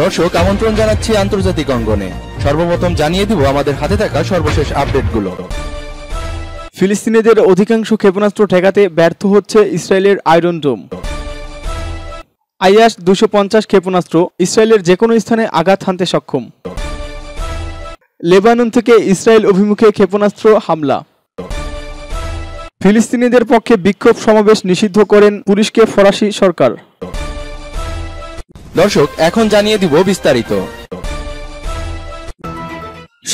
দর্শক, আমন্ত্রণ জানাচ্ছি আন্তর্জাতিক অঙ্গনে। সর্বপ্রথম জানিয়ে দিব আমাদের হাতে থাকা সর্বশেষ আপডেটগুলো। ফিলিস্তিনিদের অধিকাংশ ক্ষেপণাস্ত্র ঠেকাতে ব্যর্থ হচ্ছে ইসরায়েলের আয়রন ডোম। আইয়াস দুশো পঞ্চাশ ক্ষেপণাস্ত্র ইসরায়েলের যে কোনো স্থানে আঘাত হানতে সক্ষম। লেবানন থেকে ইসরায়েল অভিমুখে ক্ষেপণাস্ত্র হামলা। ফিলিস্তিনিদের পক্ষে বিক্ষোভ সমাবেশ নিষিদ্ধ করেন পুলিশকে ফরাসি সরকার। দর্শক এখন জানিয়ে দিব বিস্তারিত।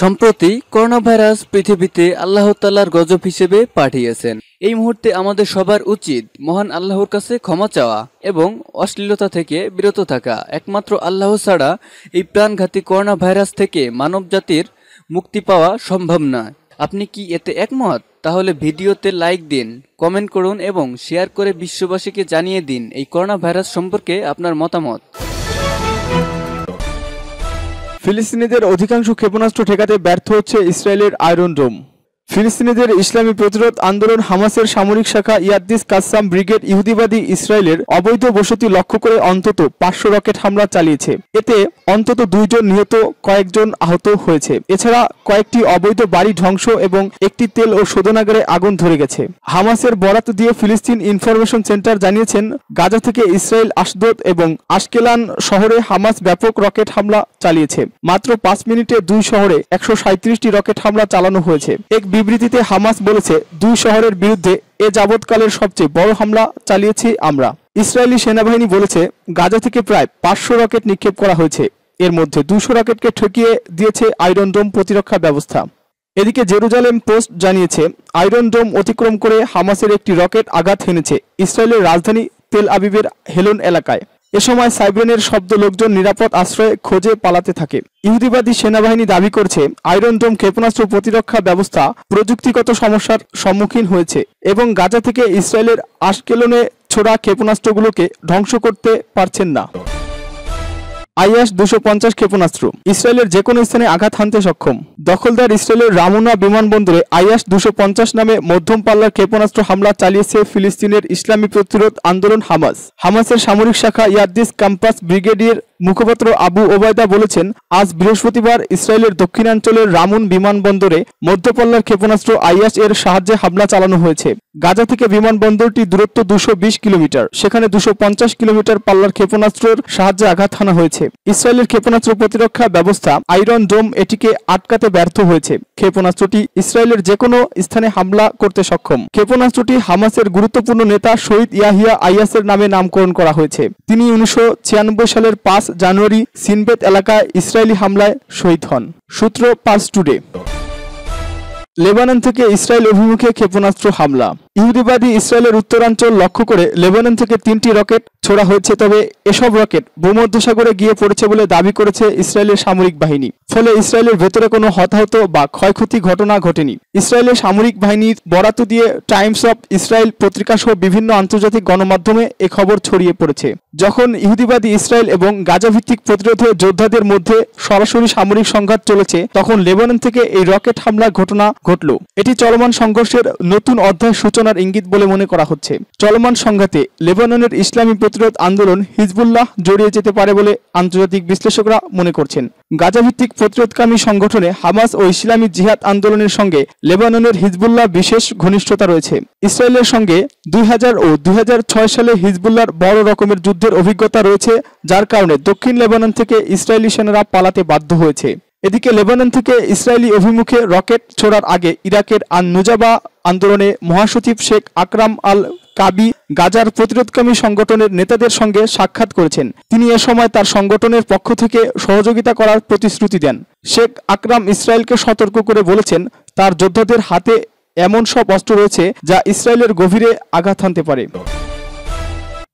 সম্প্রতি করোনা ভাইরাস পৃথিবীতে আল্লাহ তাল্লার গজব হিসেবে পাঠিয়েছেন। এই মুহূর্তে আমাদের সবার উচিত মহান আল্লাহর কাছে ক্ষমা চাওয়া এবং অশ্লীলতা থেকে বিরত থাকা। একমাত্র আল্লাহ ছাড়া এই প্রাণঘাতী করোনা ভাইরাস থেকে মানব জাতির মুক্তি পাওয়া সম্ভব নয়। আপনি কি এতে একমত? তাহলে ভিডিওতে লাইক দিন, কমেন্ট করুন এবং শেয়ার করে বিশ্ববাসীকে জানিয়ে দিন এই করোনা ভাইরাস সম্পর্কে আপনার মতামত। ফিলিস্তিনিদের অধিকাংশ ক্ষেপণাস্ত্র ঠেকাতে ব্যর্থ হচ্ছে ইসরায়েলের আয়রন ডোম। ফিলিস্তিনিদের ইসলামী প্রতিরোধ আন্দোলন হামাসের সামরিক শাখা ইয়াদ্দিস কাসাম ব্রিগেড ইহুদিবাদী ইসরায়েলের অবৈধ বসতি লক্ষ্য করে অন্তত পাঁচশো রকেট হামলা চালিয়েছে। এতে অন্তত দুইজন নিহত, কয়েকজন আহত হয়েছে। এছাড়া কয়েকটি অবৈধ বাড়ি ধ্বংস এবং একটি তেল ও শোধনাগারে আগুন ধরে গেছে। হামাসের বরাত দিয়ে ফিলিস্তিন ইনফরমেশন সেন্টার জানিয়েছেন, গাজা থেকে ইসরায়েল আশদোদ এবং আশকেলান শহরে হামাস ব্যাপক রকেট হামলা চালিয়েছে। মাত্র পাঁচ মিনিটে দুই শহরে একশো রকেট হামলা চালানো হয়েছে। এক বিবৃতিতে হামাস বলেছে, দুই শহরের বিরুদ্ধে এ যাবৎকালের সবচেয়ে বড় হামলা চালিয়েছি আমরা। ইসরায়েলি সেনাবাহিনী বলেছে, গাজা থেকে প্রায় পাঁচশো রকেট নিক্ষেপ করা হয়েছে। এর মধ্যে দুশো রকেটকে ঠকিয়ে দিয়েছে আয়রন ডোম প্রতিরক্ষা ব্যবস্থা। এদিকে জেরুজালেম পোস্ট জানিয়েছে আয়রন ডোম অতিক্রম করে হামাসের একটি রকেট আঘাত হেনেছে ইসরায়েলের রাজধানী তেল আবিবের হেলন এলাকায়। এ সময় সাইব্রেনের শব্দ লোকজন নিরাপদ আশ্রয়ে খোঁজে পালাতে থাকে। ইহুদিবাদী সেনাবাহিনী দাবি করছে, আয়রন ডোম ক্ষেপণাস্ত্র প্রতিরক্ষা ব্যবস্থা প্রযুক্তিগত সমস্যার সম্মুখীন হয়েছে এবং গাজা থেকে ইসরায়েলের আশকেলনে ছোড়া ক্ষেপণাস্ত্রগুলোকে ধ্বংস করতে পারছেন না। আইয়াস দুশো পঞ্চাশ ক্ষেপণাস্ত্র। ইসরায়েলের যে কোনো স্থানে আঘাত হানতে সক্ষম। দখলদার ইসরায়েলের রামুনা বিমানবন্দরে আইএস দুশো পঞ্চাশ নামে মধ্যম পাল্লার ক্ষেপণাস্ত্র হামলা চালিয়েছে ফিলিস্তিনের ইসলামী প্রতিরোধ আন্দোলন হামাস। হামাসের সামরিক শাখা ইয়াদ্দিস ক্যাম্পাস ব্রিগেডিয়ার মুখপাত্র আবু ওবায়দা বলেছেন, আজ বৃহস্পতিবার ইসরায়েলের দক্ষিণাঞ্চলের রামুন বিমানবন্দরে মধ্যপল্লার ক্ষেপণাস্ত্র আইয়াস এর সাহায্যে হামলা চালানো হয়েছে। গাজা থেকে বিমানবন্দরটি দূরত্ব দুশো কিলোমিটার, সেখানে দুশো কিলোমিটার পাল্লার ক্ষেপণাস্ত্রের সাহায্যে আঘাত হানা হয়েছে। ইসরায়েলের ক্ষেপণাস্ত্র প্রতিরক্ষা ব্যবস্থা আইরন ডোম এটিকে আটকাতে ব্যর্থ হয়েছে। ক্ষেপণাস্ত্রটি ইসরায়েলের যে কোনো স্থানে হামলা করতে সক্ষম। ক্ষেপণাস্ত্রটি হামাসের গুরুত্বপূর্ণ নেতা শহীদ ইয়াহিয়া আইয়াসের নামে নামকরণ করা হয়েছে। তিনি উনিশশো ছিয়ানব্বই সালের পাঁচ জানুয়ারি সিনবেত এলাকায় ইসরায়েলি হামলায় শহীদ হন। সূত্র পাঁচ টুডে। লেবানন থেকে ইসরায়েল অভিমুখে ক্ষেপণাস্ত্র হামলা। ইহুদিবাদী ইসরায়েলের উত্তরাঞ্চল লক্ষ্য করে লেবানন থেকে তিনটি রকেট ছোড়া হয়েছে, তবে এসব রকেট ভূমধ্যসাগরে গিয়ে পড়েছে বলে দাবি করেছে ইসরায়েলের সামরিক বাহিনী। ফলে ইসরায়েলের ভেতরে কোনো হতাহত বা ক্ষয়ক্ষতি ঘটনা ঘটেনি। ইসরায়েলের সামরিক বাহিনীর বরাত দিয়ে টাইমস অফ ইসরায়েল পত্রিকা সহ বিভিন্ন আন্তর্জাতিক গণমাধ্যমে এ খবর ছড়িয়ে পড়েছে। যখন ইহুদিবাদী ইসরায়েল এবং গাজা ভিত্তিক প্রতিরোধে যোদ্ধাদের মধ্যে সরাসরি সামরিক সংঘাত চলেছে, তখন লেবানন থেকে এই রকেট হামলা ঘটনা ঘটল। এটি চলমান সংঘর্ষের নতুন অধ্যায় সূচনার ইঙ্গিত বলে মনে করা হচ্ছে। চলমান সংঘাতে লেবাননের ইসলামী প্রতিরোধ আন্দোলন হিজবুল্লাহ জড়িয়ে যেতে পারে বলে আন্তর্জাতিক বিশ্লেষকরা মনে করছেন। গাজা ভিত্তিক প্রতিরোধকামী সংগঠনে হামাস ও ইসলামী জিহাদ আন্দোলনের সঙ্গে লেবাননের হিজবুল্লাহ বিশেষ ঘনিষ্ঠতা রয়েছে। ইসরায়েলের সঙ্গে দুই ও দুই সালে হিজবুল্লাহর বড় রকমের যুদ্ধের অভিজ্ঞতা রয়েছে, যার কারণে দক্ষিণ লেবানন থেকে ইসরায়েলি সেনারা পালাতে বাধ্য হয়েছে। এদিকে লেবানন থেকে ইসরায়েলি অভিমুখে রকেট ছোড়ার আগে ইরাকের আন নুজাবা আন্দোলনে মহাসচিব শেখ আকরাম আল কাবি গাজার প্রতিরোধকামী সংগঠনের নেতাদের সঙ্গে সাক্ষাৎ করেছেন। তিনি এ সময় তার সংগঠনের পক্ষ থেকে সহযোগিতা করার প্রতিশ্রুতি দেন। শেখ আকরাম ইসরায়েলকে সতর্ক করে বলেছেন, তার যোদ্ধাদের হাতে এমন সব অস্ত্র রয়েছে যা ইসরায়েলের গভীরে আঘাত হানতে পারে।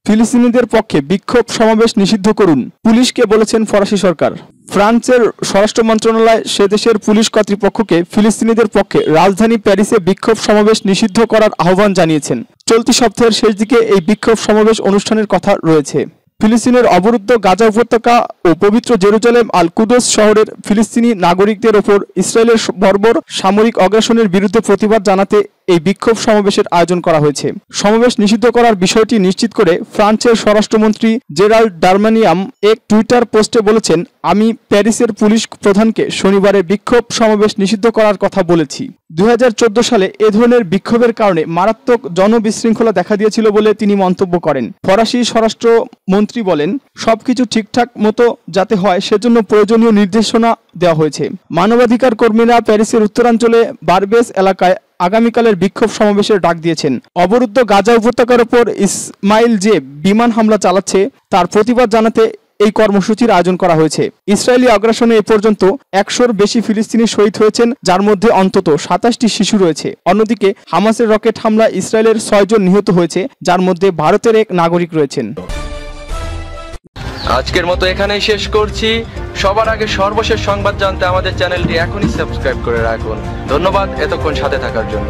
ফিলিস্তিনিদের পক্ষে বিক্ষোভ সমাবেশ নিষিদ্ধ করুন, পুলিশকে বলেছেন ফরাসি সরকার। ফ্রান্সের স্বরাষ্ট্র মন্ত্রণালয় সে দেশের পুলিশ কর্তৃপক্ষকে ফিলিস্তিনিদের পক্ষে রাজধানী প্যারিসে বিক্ষোভ সমাবেশ নিষিদ্ধ করার আহ্বান জানিয়েছেন। চলতি সপ্তাহের শেষ দিকে এই বিক্ষোভ সমাবেশ অনুষ্ঠানের কথা রয়েছে। ফিলিস্তিনের অবরুদ্ধ গাজা উপত্যকা ও পবিত্র জেরুজালেম আল কুদস শহরের ফিলিস্তিনি নাগরিকদের ওপর ইসরায়েলের বর্বর সামরিক অগ্রাসনের বিরুদ্ধে প্রতিবাদ জানাতে এই বিক্ষোভ সমাবেশের আয়োজন করা হয়েছে। সমাবেশ নিষিদ্ধ করার বিষয়টি নিশ্চিত করে ফ্রান্সের স্বরাষ্ট্রমন্ত্রী জেরাল্ড ডারমানিয়াম এক টুইটার পোস্টে বলেছেন, আমি প্যারিসের পুলিশ প্রধানকে শনিবারে বিক্ষোভ সমাবেশ নিষিদ্ধ করার কথা বলেছি। দুই সালে এ ধরনের বিক্ষোভের কারণে মারাত্মক জনবিশৃঙ্খলা দেখা দিয়েছিল বলে তিনি মন্তব্য করেন। ফরাসি স্বরাষ্ট্র মন্ত্রী বলেন, সবকিছু ঠিকঠাক মতো যাতে হয় সেজন্য প্রয়োজনীয় নির্দেশনা দেওয়া হয়েছে। মানবাধিকার কর্মীরা প্যারিসের উত্তরাঞ্চলে বারবেস এলাকায় আগামীকালের বিক্ষোভ সমাবেশের ডাক দিয়েছেন। অবরুদ্ধ গাজা উপত্যকার ওপর ইসমাইল যে বিমান হামলা চালাচ্ছে, তার প্রতিবাদ জানাতে এই কর্মসূচির আয়োজন করা হয়েছে। ইসরায়েলি আগ্রাসনে এ পর্যন্ত একশোর বেশি ফিলিস্তিনি শহীদ হয়েছেন, যার মধ্যে অন্তত সাতাশটি শিশু রয়েছে। অন্যদিকে, হামাসের রকেট হামলা ইসরায়েলের ছয়জন নিহত হয়েছে, যার মধ্যে ভারতের এক নাগরিক রয়েছেন। আজকের মতো এখানেই শেষ করছি। সবার আগে সর্বশেষ সংবাদ জানতে আমাদের চ্যানেলটি এখনই সাবস্ক্রাইব করে রাখুন। ধন্যবাদ এতক্ষণ সাথে থাকার জন্য।